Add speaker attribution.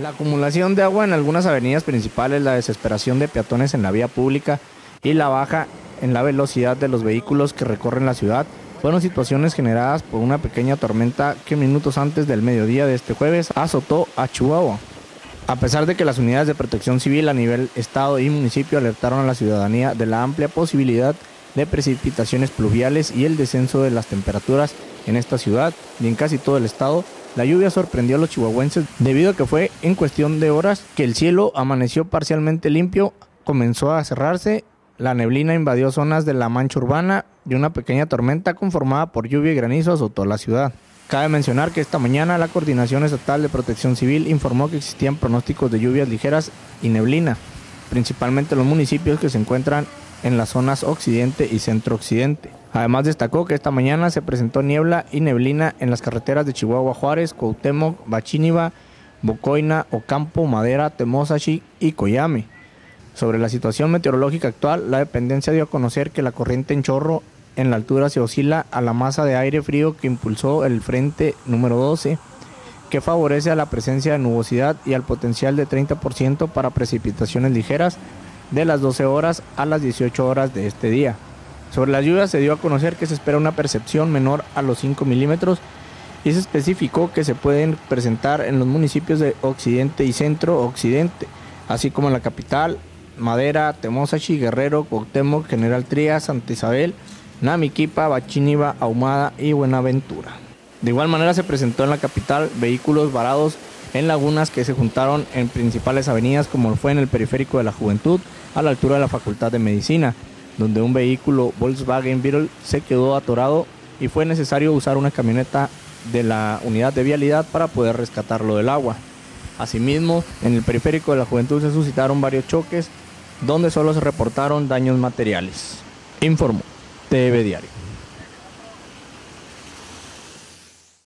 Speaker 1: La acumulación de agua en algunas avenidas principales, la desesperación de peatones en la vía pública y la baja en la velocidad de los vehículos que recorren la ciudad fueron situaciones generadas por una pequeña tormenta que minutos antes del mediodía de este jueves azotó a Chihuahua. A pesar de que las unidades de protección civil a nivel estado y municipio alertaron a la ciudadanía de la amplia posibilidad de precipitaciones pluviales y el descenso de las temperaturas en esta ciudad y en casi todo el estado, la lluvia sorprendió a los chihuahuenses debido a que fue en cuestión de horas que el cielo amaneció parcialmente limpio, comenzó a cerrarse, la neblina invadió zonas de la mancha urbana y una pequeña tormenta conformada por lluvia y granizo azotó la ciudad. Cabe mencionar que esta mañana la Coordinación Estatal de Protección Civil informó que existían pronósticos de lluvias ligeras y neblina, principalmente en los municipios que se encuentran en las zonas occidente y centro-occidente. Además destacó que esta mañana se presentó niebla y neblina en las carreteras de Chihuahua Juárez, Cuauhtémoc, Bachíniva, Bocoina, Ocampo, Madera, Temosachi y Coyame. Sobre la situación meteorológica actual, la dependencia dio a conocer que la corriente en chorro en la altura se oscila a la masa de aire frío que impulsó el frente número 12, que favorece a la presencia de nubosidad y al potencial de 30% para precipitaciones ligeras de las 12 horas a las 18 horas de este día. Sobre las lluvias se dio a conocer que se espera una percepción menor a los 5 milímetros y se especificó que se pueden presentar en los municipios de Occidente y Centro Occidente, así como en la capital, Madera, Temosachi, Guerrero, Cuauhtémoc, General Trías, Santa Isabel, Namiquipa, Bachíniva, Ahumada y Buenaventura. De igual manera se presentó en la capital vehículos varados en lagunas que se juntaron en principales avenidas como fue en el periférico de la Juventud a la altura de la Facultad de Medicina, donde un vehículo Volkswagen Beetle se quedó atorado y fue necesario usar una camioneta de la unidad de vialidad para poder rescatarlo del agua. Asimismo, en el periférico de la Juventud se suscitaron varios choques donde solo se reportaron daños materiales. Informó TV Diario.